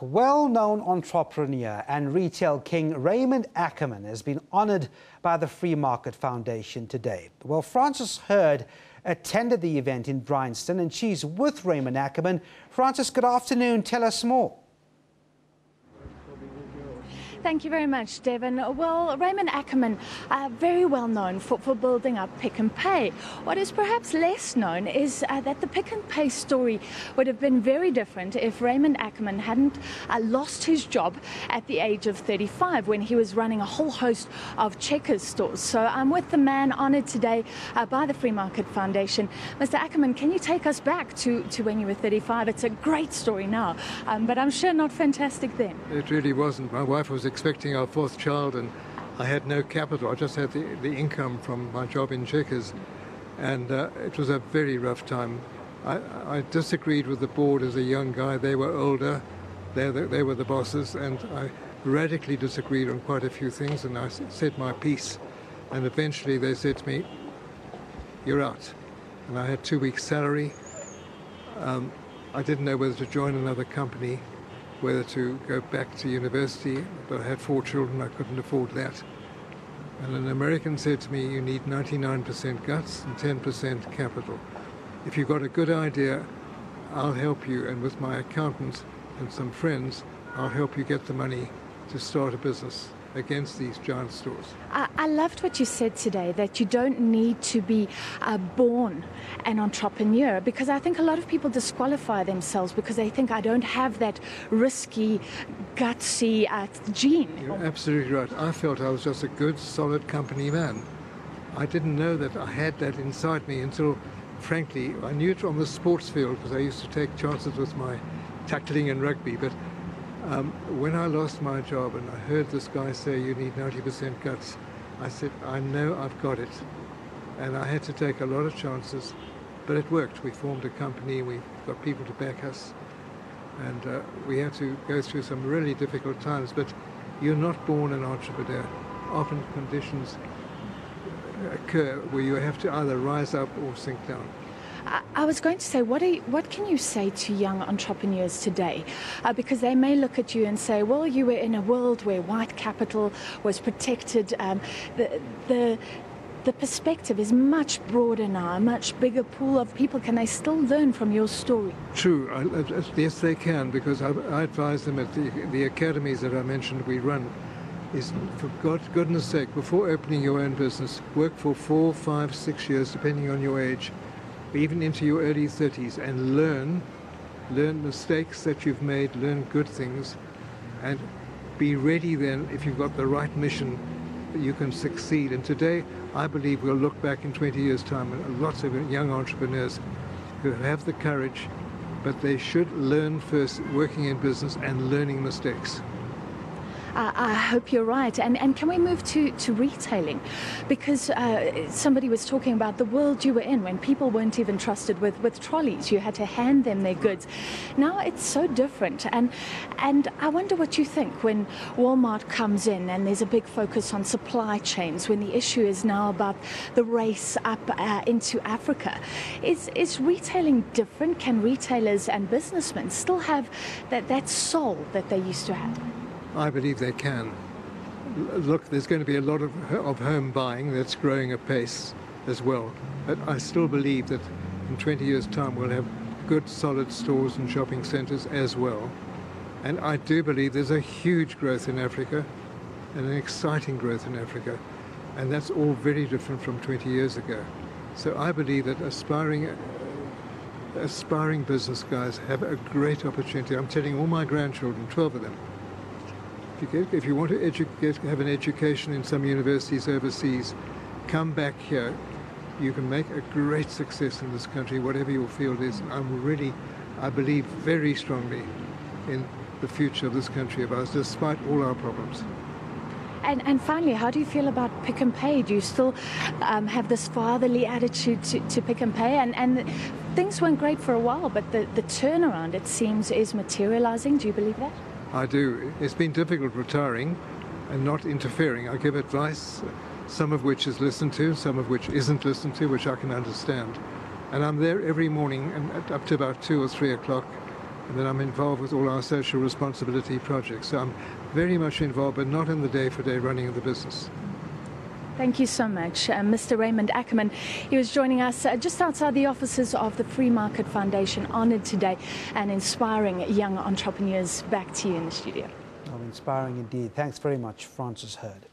Well known entrepreneur and retail king Raymond Ackerman has been honoured by the Free Market Foundation today. Well, Francis Herd attended the event in Bryanston and she's with Raymond Ackerman. Francis, good afternoon. Tell us more. Thank you very much, Devon. Well, Raymond Ackerman, uh, very well known for, for building up Pick n Pay. What is perhaps less known is uh, that the Pick n Pay story would have been very different if Raymond Ackerman hadn't uh, lost his job at the age of 35 when he was running a whole host of Checkers stores. So I'm with the man honoured today uh, by the Free Market Foundation. Mr. Ackerman, can you take us back to, to when you were 35? It's a great story now, um, but I'm sure not fantastic then. It really wasn't. My wife was expecting our fourth child, and I had no capital. I just had the, the income from my job in Checkers, and uh, it was a very rough time. I, I, disagreed with the board as a young guy. They were older, they, they were the bosses, and I radically disagreed on quite a few things, and I said my piece. And eventually they said to me, You're out. And I had two weeks' salary. Um, I didn't know whether to join another company whether to go back to university, but I had four children, I couldn't afford that. And an American said to me, You need 99% guts and 10% capital. If you've got a good idea, I'll help you, and with my accountant and some friends, I'll help you get the money to start a business against these giant stores. I, I, loved what you said today that you don't need to be uh, born an entrepreneur because I think a lot of people disqualify themselves because they think I don't have that risky, gutsy uh, gene. You're absolutely right. I felt I was just a good, solid company man. I didn't know that I had that inside me until, frankly, I knew it on the sports field because I used to take chances with my tackling and rugby, but um, when I lost my job and I heard this guy say you need 90% guts, I said, I know I've got it. And I had to take a lot of chances, but it worked. We formed a company, we got people to back us, and uh, we had to go through some really difficult times. But you're not born an entrepreneur. Often conditions occur where you have to either rise up or sink down. I was going to say, what, you, what can you say to young entrepreneurs today? Uh, because they may look at you and say, well, you were in a world where white capital was protected. Um, the, the, the perspective is much broader now, a much bigger pool of people. Can they still learn from your story? True. I, yes, they can, because I, I advise them at the, the academies that I mentioned we run is for God, goodness sake, before opening your own business, work for four, five, six years, depending on your age, even into your early 30s, and learn, learn mistakes that you've made, learn good things, and be ready then, if you've got the right mission, you can succeed. And today, I believe we'll look back in 20 years' time and lots of young entrepreneurs who have the courage, but they should learn first working in business and learning mistakes. Uh, I hope you're right. And, and can we move to, to retailing? Because uh, somebody was talking about the world you were in when people weren't even trusted with, with trolleys. You had to hand them their goods. Now it's so different. And, and I wonder what you think when Walmart comes in and there's a big focus on supply chains, when the issue is now about the race up uh, into Africa. Is, is retailing different? Can retailers and businessmen still have that, that soul that they used to have? I believe they can. Look, there's going to be a lot of, of home buying that's growing apace as well. But I still believe that in 20 years' time we'll have good, solid stores and shopping centres as well. And I do believe there's a huge growth in Africa and an exciting growth in Africa. And that's all very different from 20 years ago. So I believe that aspiring aspiring business guys have a great opportunity. I'm telling all my grandchildren, 12 of them, if you, if you want to educate, have an education in some universities overseas, come back here. You can make a great success in this country, whatever your field is. I'm really, I believe very strongly in the future of this country of ours, despite all our problems. And, and finally, how do you feel about Pick n Pay? Do you still um, have this fatherly attitude to, to Pick n Pay? And, and things went great for a while, but the, the turnaround, it seems, is materializing. Do you believe that? I do. It's been difficult retiring and not interfering. I give advice, some of which is listened to, some of which isn't listened to, which I can understand. And I'm there every morning and up to about two or three o'clock and then I'm involved with all our social responsibility projects. So I'm very much involved, but not in the day-for-day running of the business. Thank you so much, uh, Mr. Raymond Ackerman. He was joining us uh, just outside the offices of the Free Market Foundation, honoured today and inspiring young entrepreneurs. Back to you in the studio. Well, inspiring indeed. Thanks very much, Francis Herd.